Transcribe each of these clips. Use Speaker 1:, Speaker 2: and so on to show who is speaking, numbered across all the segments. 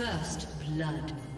Speaker 1: First blood.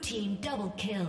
Speaker 1: Team double kill.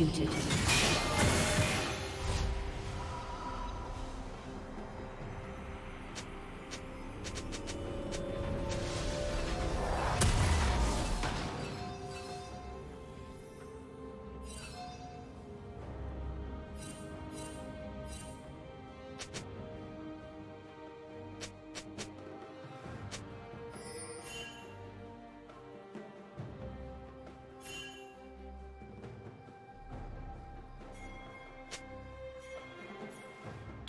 Speaker 1: Executed.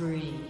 Speaker 1: Spree.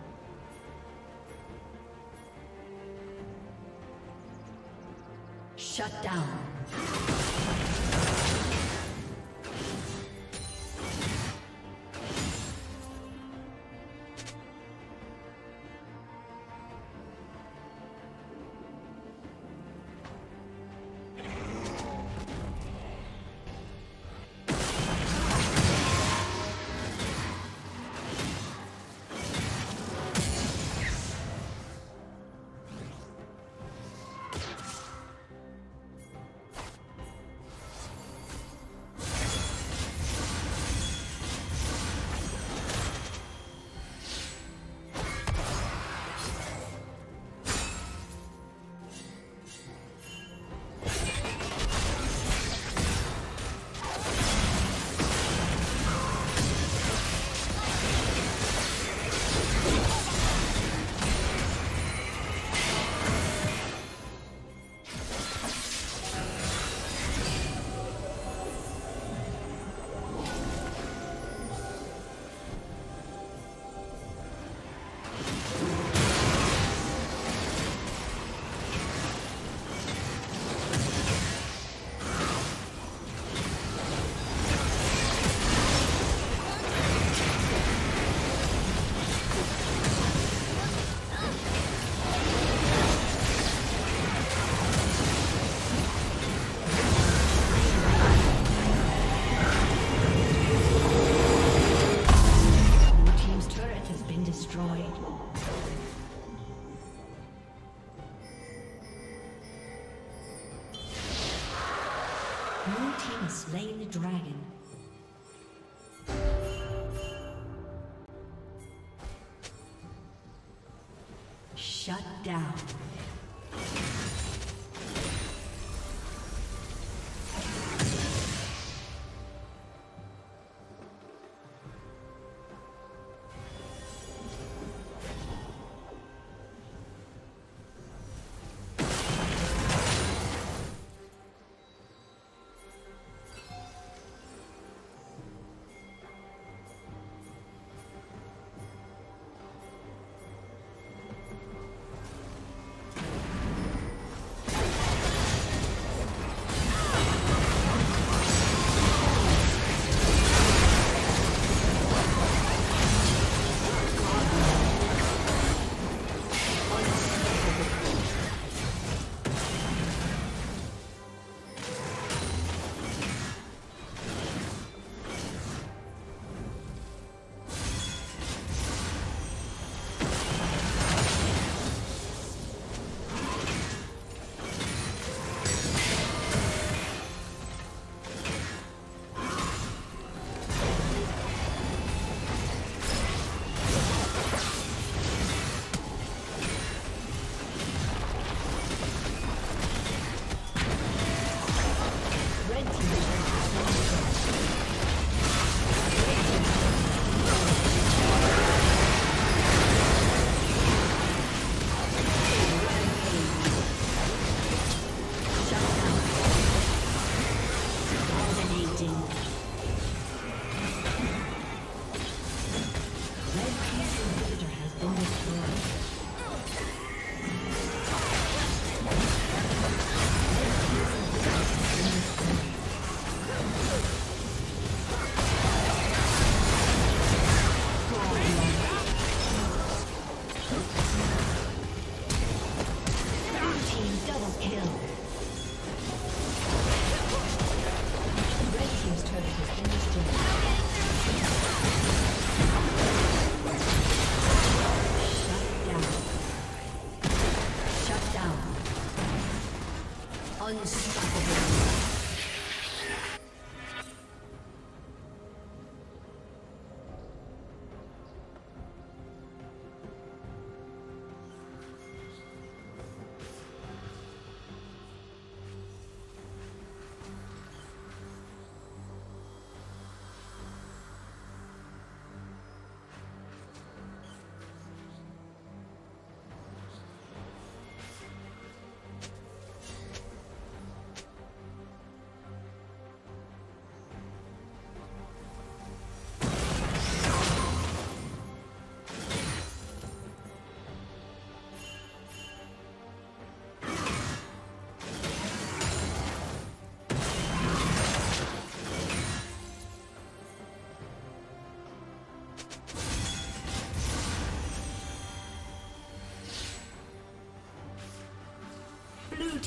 Speaker 1: Shut down. Unstoppable.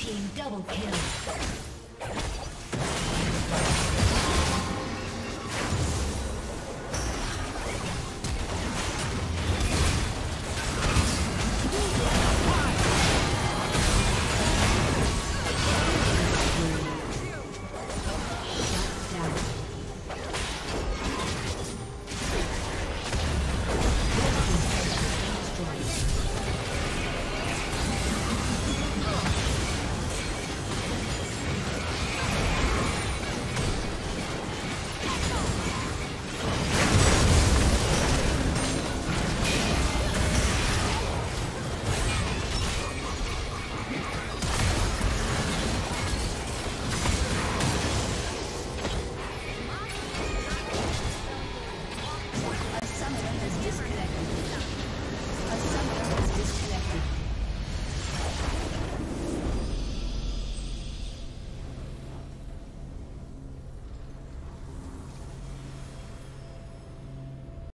Speaker 1: Team double kill.